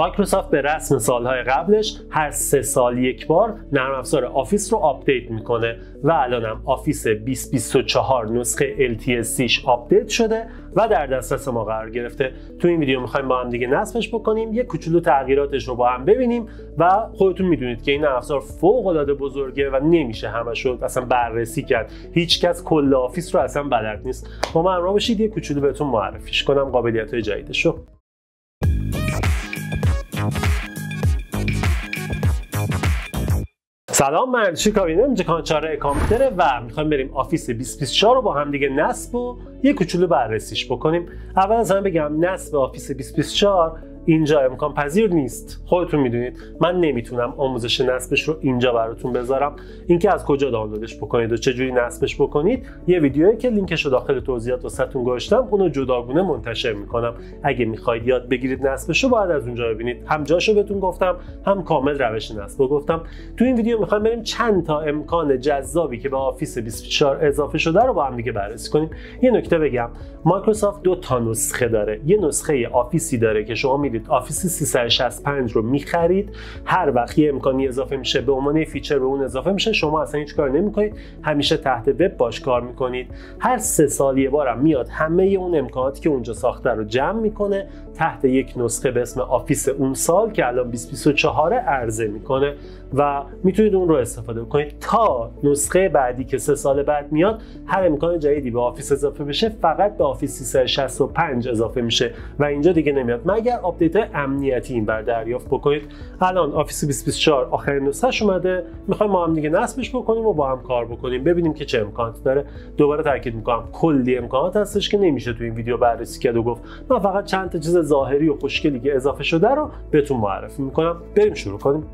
مایکروسافت به رسم سالهای قبلش هر سه سال یک بار نرم افزار آفیس رو آپدیت می‌کنه و الانم آفیس 2024 نسخه LTSC ش آپدیت شده و در دسترس ما قرار گرفته. تو این ویدیو می‌خوایم با هم دیگه نصبش بکنیم یک کوچولو تغییراتش رو با هم ببینیم و خودتون می‌دونید که این افزار فوق العاده بزرگه و نمیشه همه‌شو اصلا بررسی کرد. هیچکس کل آفیس رو اصلا بلد نیست. با من همراه باشید. یک کوچولو بهتون معرفیش کنم. قابلیت های جدیدش رو سلام من کابینه اینجا کانچاره کامپیوتره و می‌خوایم بریم آفیس 2024 رو با هم دیگه نصب و یه کوچولو بررسیش بکنیم. اول از همه بگم نصب آفیس 2024 اینجا امکان پذیر نیست. خودتون می‌دونید. من نمی‌تونم آموزش نصبش رو اینجا براتون بذارم. اینکه از کجا دانلودش بکنید و چجوری نصبش بکنید یه ویدیویی که لینکش رو داخل توضیحات واسهتون گذاشتم اونو جداگونه منتشر می‌کنم. اگه می‌خواید یاد بگیرید نصبش رو باید از اونجا ببینید. هم جاشو بهتون گفتم هم کامل روش نصب رو گفتم. تو این ویدیو می‌خوایم بریم چند تا امکان جذابی که به آفیس 24 اضافه شده رو با هم دیگه بررسی کنیم. یه نکته بگم. مایکروسافت دو تا نسخه داره. یه نسخه آفیسی داره که شما میرید آفیس 365 رو می‌خرید. هر وقت یه امکانی اضافه میشه به عنوان feature به اون اضافه میشه شما اصلا هیچ کار نمی‌کنید. همیشه تحت وب باش کار می‌کنید. هر سه سال یه بارم میاد همه اون امکاناتی که اونجا ساخته رو جمع می‌کنه تحت یک نسخه به اسم آفیس اون سال که الان 2024 عرضه می‌کنه و می‌تونید اون رو استفاده کنید تا نسخه بعدی که سه سال بعد میاد هر امکان جدیدی به آفیس اضافه بشه فقط به آفیس 365 اضافه میشه و اینجا دیگه نمیاد. مگر آپدیت امنیتی این بر دریافت بکنید. الان آفیس 2024 آخرین نسخهش اومده. می‌خوایم با هم دیگه نصبش بکنیم و با هم کار بکنیم. ببینیم که چه امکاناتی داره. دوباره تاکید می‌کنم کلی امکانات هستش که نمیشه تو این ویدیو بررسی کرد و گفت من فقط چند تا چیز ظاهری و خوشگلی که اضافه شده رو بهتون معرفی می‌کنم. بریم شروع کنیم.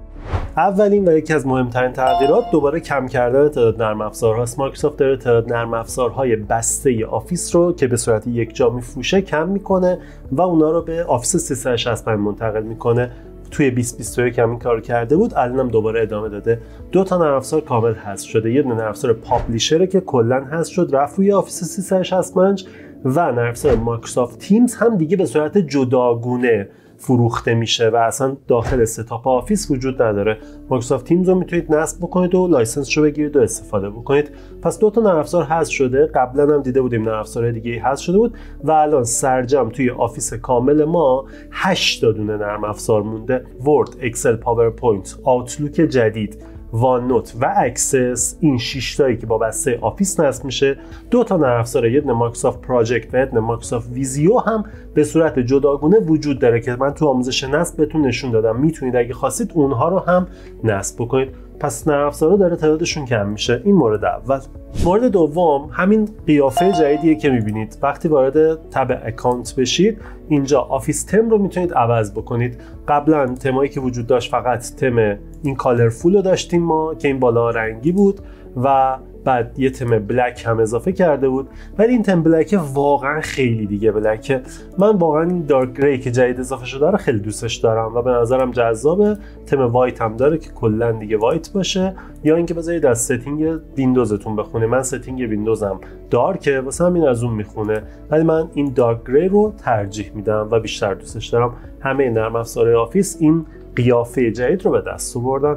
اولین و یکی از مهمترین تغییرات دوباره کم کردن تعداد نرم افزارهاست مایکروسافت داره تعداد نرم افزارهای بسته آفیس رو که به صورت یک جا میفروشه کم می‌کنه و اونا رو به آفیس 365 منتقل می‌کنه. توی 2021 هم این کار کرده بود الانم دوباره ادامه داده. دو تا نرم افزار کامل هست شده. یه نرم افزار Publisher ه که کلا هست شد رفت روی آفیس 365 و نرم افزار مایکروسافت Teams هم دیگه به صورت جداگونه فروخته میشه و اصلا داخل setup آفیس وجود نداره. مایکروسافت Teams رو می‌تونید نصب بکنید و license رو بگیرید و استفاده بکنید. پس دو تا نرم افزار هست شده. قبلا هم دیده بودیم نرم افزار دیگه هست شده بود و الان سرجمع توی آفیس کامل ما 8 تا دونه نرم افزار مونده. Word Excel PowerPoint Outlook جدید. OneNote و Access این 6 تایی که با بسته آفیس نصب میشه. دو تا نرم افزار یه مایکروسافت Project و یه مایکروسافت Visio هم به صورت جداگونه وجود داره که من تو آموزش نصب بهتون نشون دادم. می‌تونید اگه خواستید اونها رو هم نصب بکنید. پس نرم افزارا داره تعدادشون کم میشه. این مورد اول. مورد دوم همین قیافه جدیدیه که می‌بینید. وقتی وارد tab account بشید اینجا Office theme رو می‌تونید عوض بکنید. قبلا تمایی که وجود داشت فقط تم این colorful رو داشتیم ما که این بالا رنگی بود و بعد یه theme black هم اضافه کرده بود. ولی این theme black واقعا خیلی دیگه black ه. من واقعا این dark gray که جدید اضافه شده رو خیلی دوستش دارم و به نظرم جذابه. theme white هم داره که کلا دیگه white باشه. یا اینکه بذارید از setting ویندوزتون بخونه. من setting ویندوزم dark ه. واسه همین از اون می‌خونه. ولی من این dark gray رو ترجیح میدم و بیشتر دوستش دارم. همه نرم افزار آفیس این قیافه جدید رو به دست آوردن.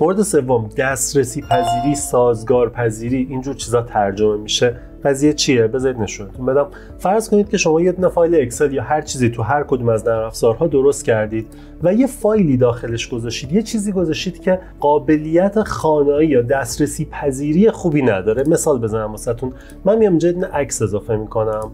مورد سوم دسترسی پذیری سازگار پذیری اینجور چیزا ترجمه میشه. قضیه چیه؟ بذارید نشونتون بدم فرض کنید که شما یه دونه فایل اکسل یا هر چیزی تو هر کدوم از نرم افزارها درست کردید و یه فایلی داخلش گذاشتید. یه چیزی گذاشتید که قابلیت خانایی یا دسترسی پذیری خوبی نداره. مثال بزنم واسهتون. من میام اینجا عکس اضافه می‌کنم.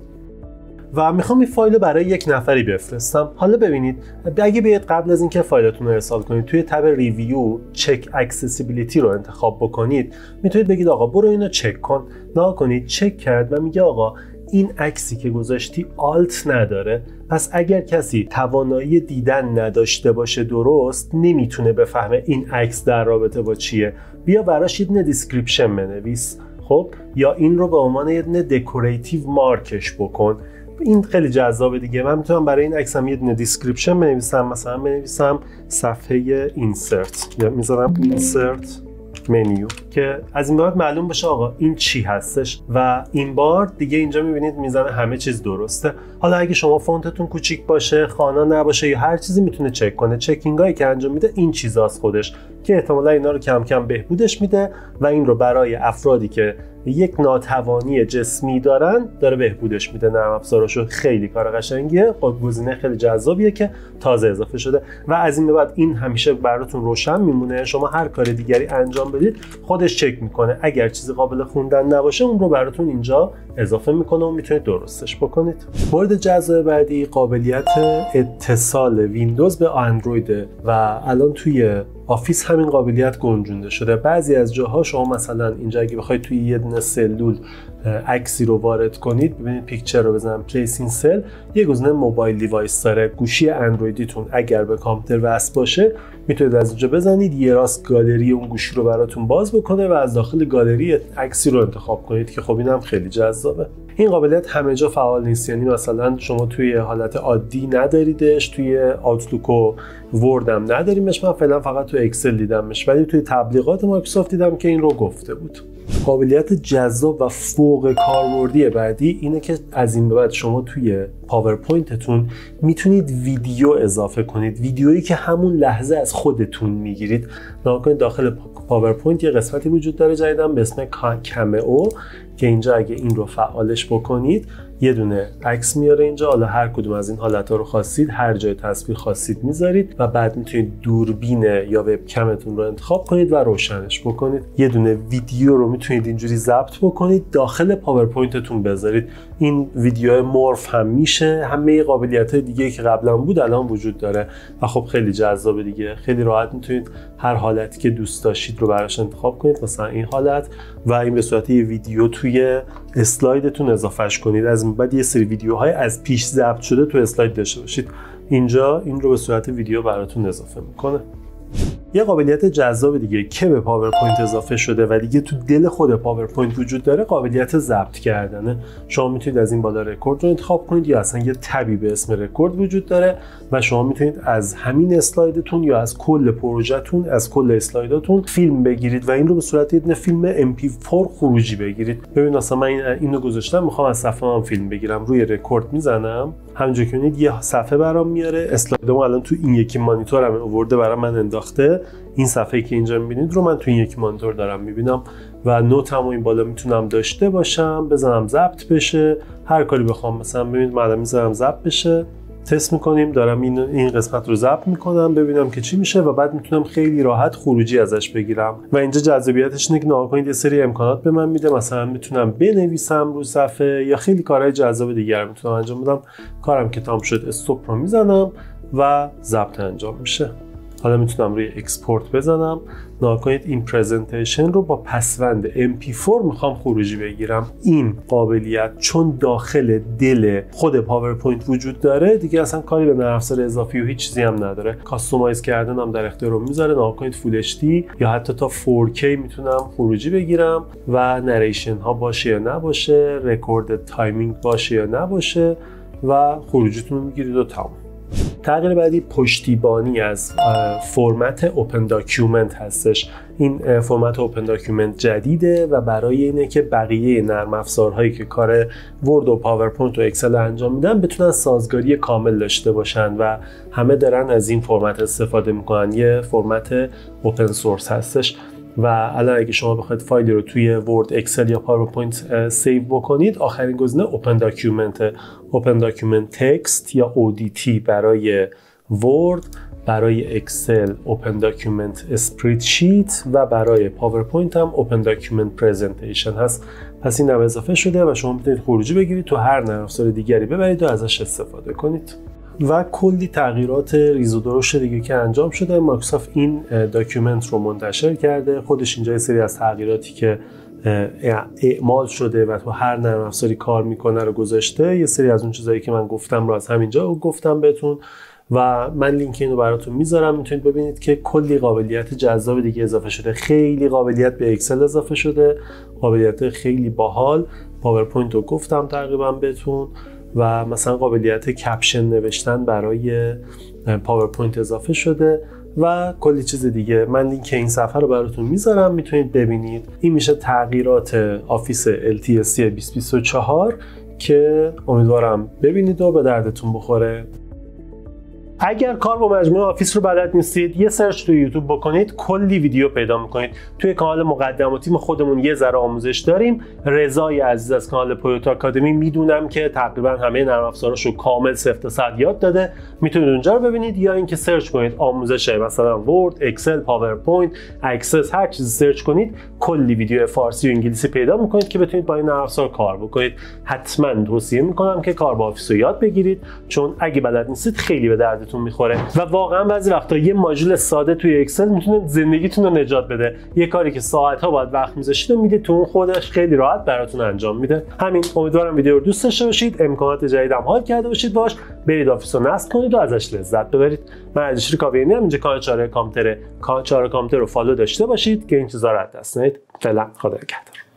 و می‌خوام این فایل رو برای یک نفری بفرستم. حالا ببینید اگه بیاید قبل از اینکه فایلتون رو ارسال کنید توی tab review check accessibility رو انتخاب بکنید می‌تونید بگید آقا برو اینو چک کن. نگاه کنید چک کرد و میگه آقا این عکسی که گذاشتی alt نداره. پس اگر کسی توانایی دیدن نداشته باشه درست نمی‌تونه بفهمه این عکس در رابطه با چیه. بیا براش یه description بنویس. خب یا این رو به عنوان یه decorative mark ش بکن. این خیلی جذابه دیگه. من می‌تونم برای این عکسم یه دونه description بنویسم مثلا بنویسم صفحه insert یا می‌ذارم insert menu که از این بعد معلوم بشه آقا این چی هستش. و این بار دیگه اینجا می‌بینید می‌زنه همه چیز درسته. حالا اگه شما font تون کوچیک باشه خوانا نباشه یا هر چیزی می‌تونه چک کنه checking هایی که انجام میده این چیزاست خودش. که احتمالا اینا رو کم کم بهبودش میده و این رو برای افرادی که یک ناتوانی جسمی دارن داره بهبودش میده. نرم افزاراشو خیلی کار قشنگیه. با گزینه خیلی جذابیه که تازه اضافه شده. و از این به بعد این همیشه براتون روشن میمونه. شما هر کار دیگری انجام بدید خودش چک می‌کنه. اگر چیزی قابل خوندن نباشه اون رو براتون اینجا اضافه می‌کنه و می‌تونید درستش بکنید. مورد جذاب بعدی قابلیت اتصال ویندوز به اندرویده و الان توی آفیس همین قابلیت گنجونده شده. بعضی از جاها شما مثلا اینجا اگه بخواید توی یه دونه سلول عکسی رو وارد کنید. ببینید picture رو بزنم. Place in Cell یه گزینه mobile device داره. گوشی اندرویدیتون اگر به کامپیوتر وصل باشه می‌تونید از اینجا بزنید. یه راست گالری اون گوشی رو براتون باز بکنه و از داخل گالری عکسی رو انتخاب کنید که خب اینم خیلی جذابه. این قابلیت همه جا فعال نیست. یعنی مثلا شما توی حالت عادی نداریدش توی آوتلوک و ورد هم نداریمش. من فعلا فقط تو اکسل دیدمش. ولی توی تبلیغات مایکروسافت دیدم که این رو گفته بود. قابلیت جذاب و فوق کاربردی بعدی اینه که از این به بعد شما توی پاورپوینتتون می‌تونید ویدیو اضافه کنید. ویدیویی که همون لحظه از خودتون می‌گیرید. نگا کنید داخل پاورپوینت یه قسمتی وجود داره جدیدا به اسم او که اینجا اگه این رو فعالش بکنید یه دونه عکس میاره اینجا. حالا هر کدوم از این حالت رو خواستید هر جای تصویر خواستید می‌ذارید و بعد می‌تونید دوربین یا وبکمتون رو انتخاب کنید و روشنش بکنید. یه دونه ویدیو رو می‌تونید اینجوری ضبط بکنید داخل پاورپوینتتون بذارید. این ویدیو morph هم میشه. همه قابلیت های دیگه که قبلا بود الان وجود داره. و خب خیلی جذاب دیگه. خیلی راحت می‌تونید هر حالتی که دوست داشتید رو براش انتخاب کنید مثلا این حالت. و این به صورت یه ویدیو توی اسلایدتون اضافهش کنید. از بعد یه سری ویدیوهای از پیش ضبط شده تو اسلاید داشته باشید. اینجا این رو به صورت ویدیو براتون اضافه می‌کنه. یه قابلیت جذاب دیگه که به پاورپوینت اضافه شده و دیگه تو دل خود پاورپوینت وجود داره قابلیت ضبط کردنه. شما می‌تونید از این بالا رکورد رو انتخاب کنید یا اصلا یه tab ی به اسم رکورد وجود داره و شما می‌تونید از همین اسلایدتون یا از کل پروژهتون از کل اسلایداتون فیلم بگیرید و این رو به صورت یه فیلم MP4 خروجی بگیرید. ببین اصلا من اینو گذاشتم می‌خوام از صفحه هم فیلم بگیرم. روی رکورد می‌زنم. همونجوری که یه صفحه برام میاره. اسلایدمو الان تو این یکی مانیتورم آورده برام من انداخته. این صفحه که اینجا می‌بینید رو من تو این یک مانیتور دارم می‌بینم. و نوتم این بالا می‌تونم داشته باشم بزنم ضبط بشه. هر کاری بخوام مثلا ببینید من می‌ذارم ضبط بشه. تست می‌کنیم دارم این این قسمت رو ضبط می‌کنم ببینم که چی میشه و بعد می‌تونم خیلی راحت خروجی ازش بگیرم. و اینجا جذابیتش اینه که ناکنید یه سری امکانات به من میده. مثلا می‌تونم بنویسم رو صفحه یا خیلی کارهای جذاب دیگر می‌تونم انجام بدم. کارم که تام شد استوب رو می‌زنم و ضبط انجام میشه. حالا می‌تونم روی export بزنم. نگا کنید این presentation رو با پسوند MP4 می‌خوام خروجی بگیرم. این قابلیت چون داخل دل خود پاورپوینت وجود داره دیگه اصلا کاری به نرم اضافی و هیچ چیزی هم نداره. customize کردن هم در اختیار می‌ذاره. نگا کنید full یا حتی تا 4K می‌تونم خروجی بگیرم و narration ها باشه یا نباشه record timing باشه یا نباشه و خروجیتون رو می‌گیرید و تمام تغییر بعدی پشتیبانی از فرمت open document هستش. این فرمت open document جدیده و برای اینه که بقیه نرم افزارهایی که کار ورد و پاورپوینت و اکسل انجام میدن بتونن سازگاری کامل داشته باشن و همه دارن از این فرمت استفاده می‌کنن. یه فرمت open source هستش. و الان اگه شما بخواید فایلی رو توی ورد اکسل یا پاورپوینت save بکنید آخرین گزینه open document open document text یا ODT برای ورد برای اکسل open document spreadsheet و برای پاورپوینت هم open document presentation هست. پس این هم اضافه شده و شما می‌تونید خروجی بگیرید تو هر نرم دیگری ببرید و ازش استفاده کنید. و کلی تغییرات ریز و درشت دیگه که انجام شده. مایکروسافت این document رو منتشر کرده. خودش اینجا یه سری از تغییراتی که اعمال شده و تو هر نرم افزاری کار می‌کنه رو گذاشته. یه سری از اون چیزایی که من گفتم رو از همینجا گفتم بهتون و من لینک اینو براتون می‌ذارم. می‌تونید ببینید که کلی قابلیت جذاب دیگه اضافه شده. خیلی قابلیت به اکسل اضافه شده. قابلیت خیلی باحال. پاورپوینت رو گفتم تقریبا بهتون. و مثلا قابلیت caption نوشتن برای پاورپوینت اضافه شده و کلی چیز دیگه. من لینک این صفحه رو براتون می‌ذارم می‌تونید ببینید. این میشه تغییرات آفیس LTSC 2024 که امیدوارم ببینید و به دردتون بخوره. اگر کار با مجموعه آفیس رو بلد نیستید یه search توی یوتیوب بکنید کلی ویدیو پیدا می‌کنید. توی کانال مقدماتی ما خودمون یه ذره آموزش داریم. رضای عزیز از کانال پویوتا آکادمی می‌دونم که تقریبا همه نرم افزاراشو کامل صفر صد یاد داده. می‌تونید اونجا رو ببینید یا اینکه search کنید آموزش مثلا ورد اکسل پاورپوینت اکسس هر چیزی search کنید کلی ویدیو فارسی و انگلیسی پیدا می‌کنید که بتونید با این نرم افزار کار بکنید. حتما توصیه می‌کنم که کار با آفیس رو یاد بگیرید. چون اگه بلد نیستید خیلی به دردتون می‌خوره. و واقعا بعضی وقتا یه ماژول ساده توی اکسل می‌تونه زندگیتون رو نجات بده. یه کاری که ساعت ها باید وقت میذاشید و میده تو اون خودش. خیلی راحت براتون انجام میده. همین. امیدوارم ویدیو رو دوست داشته باشید. امکانات جدیدم حال کرده باشید. باش. برید آفیس رو نصب کنید و ازش لذت ببرید. من علیشیر کاویانی هم اینجا کانال چاره کامپیوتر کانال چاره کامپیوتر رو فالو داشته باشید که این چیزا رو از دست ندید. فعلا خدا نگهدار.